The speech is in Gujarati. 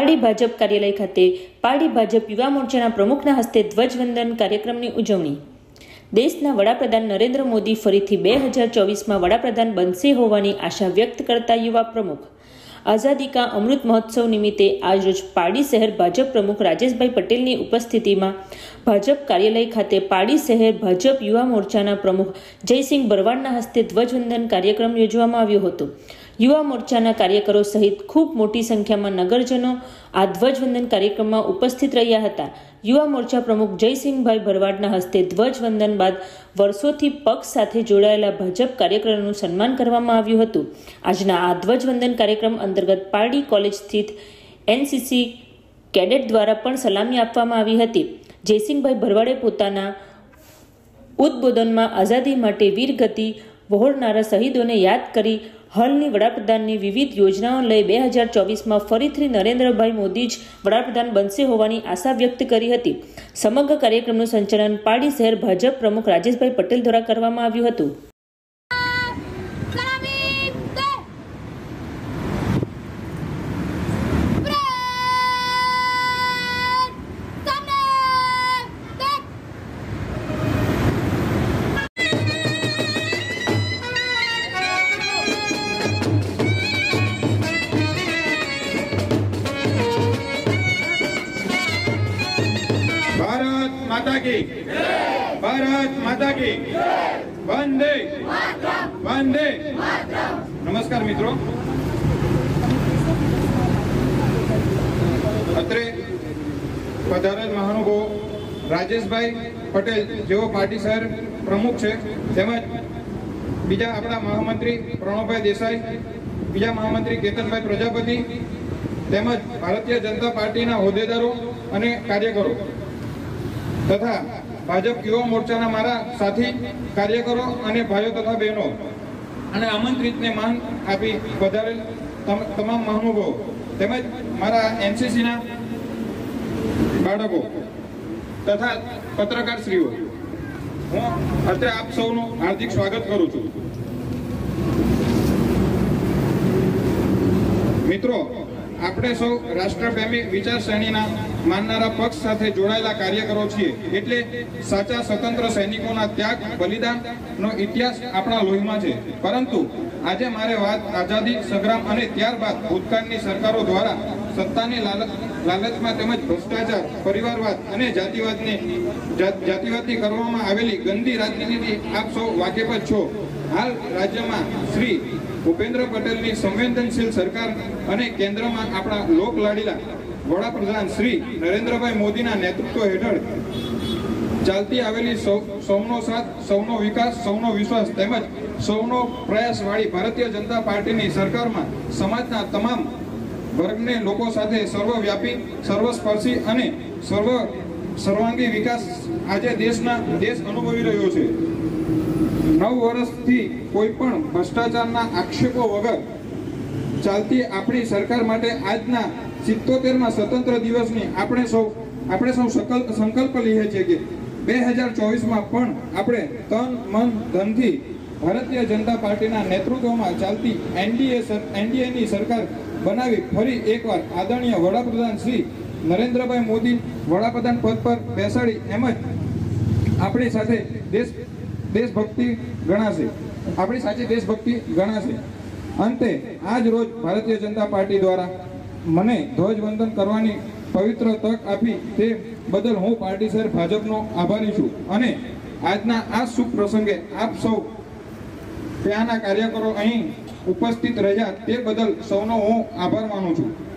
પારડી ભાજપ કાર્યાલય ખાતે પારડી ભાજપ યુવા મોરચાના પ્રમુખના હસ્તે ધ્વજવંદન કાર્યક્રમની ઉજવણી. દેશના વડાપ્રધાન નરેન્દ્ર મોદી ફરીથી બે હજાર ચોવીસમાં વડાપ્રધાન બનશે હોવાની આશા વ્યક્ત કરતા યુવા પ્રમુખ. આઝાદી કા અમૃત મહોત્સવ નિમિત્તે આજરોજ પારડી શહેર ભાજપ પ્રમુખ રાજેશભાઈ પટેલની ઉપસ્થિતિમાં ભાજપ કાર્યાલય ખાતે પારડી શહેર ભાજપ યુવા મોરચાના પ્રમુખ જયસિંહ બરવાડના હસ્તે ધ્વજવંદન કાર્યક્રમ યોજવામાં આવ્યો હતો. યુવા મોરચાના કાર્યકરો સહિત ખૂબ મોટી સંખ્યામાં નગરજનો આ ધ્વજવંદન કાર્યક્રમમાં ઉપસ્થિત રહ્યા હતા. યુવા મોરચા પ્રમુખ જયસિંહભાઈ ભરવાડના હસ્તે ધ્વજવંદન બાદ વર્ષોથી પક્ષ સાથે જોડાયેલા ભાજપ કાર્યકરોનું સન્માન કરવામાં આવ્યું હતું. આજના આ ધ્વજવંદન કાર્યક્રમ અંતર્ગત પારડી કોલેજ સ્થિત એનસીસી કેડેટ દ્વારા પણ સલામી આપવામાં આવી હતી. જયસિંહભાઈ ભરવાડે પોતાના ઉદ્બોધનમાં આઝાદી માટે વીરગતિ વહોરનારા શહીદોને યાદ કરી હાલની વડાપ્રધાનની વિવિધ યોજનાઓ લઈ બે હજાર ચોવીસમાં ફરીથી નરેન્દ્રભાઈ મોદી જ વડાપ્રધાન બનશે હોવાની આશા વ્યક્ત કરી હતી. સમગ્ર કાર્યક્રમનું સંચાલન પાડી શહેર ભાજપ પ્રમુખ રાજેશભાઈ પટેલ દ્વારા કરવામાં આવ્યું હતું. માતા કી. ભારત માતા કી. વંદે. વંદે. નમસ્કાર મિત્રો. અત્રે પધારેલ મહાનુભાવો રાજેશભાઈ પટેલ, જેઓ પાર્ટી શહેર પ્રમુખ છે, તેમજ બીજા આપણા મહામંત્રી પ્રણવભાઈ દેસાઈ, બીજા મહામંત્રી કેતનભાઈ પ્રજાપતિ, તેમજ ભારતીય જનતા પાર્ટીના હોદ્દેદારો અને કાર્યકરો. તથા ભાજપ યુવા મોરચાના મારા સાથી, કાર્યકરો અને ભાઈઓ તથા બહેનો. અને આમંત્રિતને માન આપી વધારેલ તમ- તમામ મહાનુભાવો. તેમજ મારા એનસીસીના બાળકો તથા પત્રકારશ્રીઓ. હું અત્રે આપ સૌનું હાર્દિક સ્વાગત કરું છું. મિત્રો આપણે સૌ રાષ્ટ્રપ્રેમી વિચારશ્રેણીના માનનારા પક્ષ સાથે જોડાયેલા કાર્યકરો છીએ એટલે સાચા સ્વતંત્ર સૈનિકોના ત્યાગ, બલિદાનનો ઇતિહાસ આપણા લોહીમાં છે. પરંતુ આજે મારે વાત આઝાદી સંગ્રામ અને ત્યારબાદ ભૂતકાળની સરકારો દ્વારા સત્તાની લાલચ, લાલચમાં તેમજ ભ્રષ્ટાચાર, પરિવારવાદ અને જાતિવાદની જાતિવાદની કરવામાં આવેલી ગંદી રાજનીતિથી આપ સૌ વાકેફ છો. હાલ રાજ્યમાં શ્રી ભૂપેન્દ્ર પટેલની સંવેદનશીલ સરકાર અને કેન્દ્રમાં આપણા લોકલાડીલા વડાપ્રધાન શ્રી નરેન્દ્રભાઈ મોદીના નેતૃત્વ હેઠળ ચાલતી આવેલી સૌનો સાથ, સૌનો વિકાસ, સૌનો વિશ્વાસ તેમજ સૌનો પ્રયાસવાળી ભારતીય જનતા પાર્ટીની સરકારમાં સમાજના તમામ વર્ગને લોકો સાથે સર્વવ્યાપી, સર્વસ્પર્શી અને સર્વ, સર્વાંગી વિકાસ આજે દેશના, દેશ અનુભવી રહ્યો છે. નવ વર્ષથી કોઈ પણ ભ્રષ્ટાચારના આક્ષેપો વગર ચાલતી આપણી સરકાર માટે આજના સિત્તોતેરમાં સ્વતંત્ર દિવસની આપણે સૌ આપણે સૌ સંકલ્પ લઈએ છીએ કે બે હજાર ચોવીસમાં પણ આપણે તન, મન, ધનથી ભારતીય જનતા પાર્ટીના નેતૃત્વમાં ચાલતી એનડીએ એનડીએની સરકાર બનાવી ફરી એકવાર આદરણીય વડાપ્રધાન શ્રી નરેન્દ્રભાઈ મોદી વડાપ્રધાન પદ પર બેસાડી એમ જ આપણી સાથે દેશ દેશભક્તિ ગણાશે. આપણી સાચી દેશભક્તિ ગણાશે. અંતે, આજ રોજ ભારતીય જનતા પાર્ટી દ્વારા મને ધ્વજવંદન કરવાની પવિત્ર તક આપી તે બદલ હું પાર્ટી શહેર ભાજપનો આભારી છું. અને આજના આ શુભ પ્રસંગે આપ સૌ ત્યાંના કાર્યકરો અહીં ઉપસ્થિત રહ્યા તે બદલ સૌનો હું આભાર માનું છું.